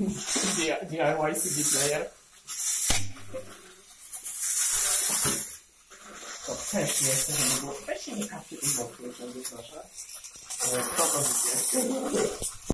DIY CD player. To też nie chcę, żeby było... Weź się nie kapcie tym bokiem, proszę. E, Kto to jest?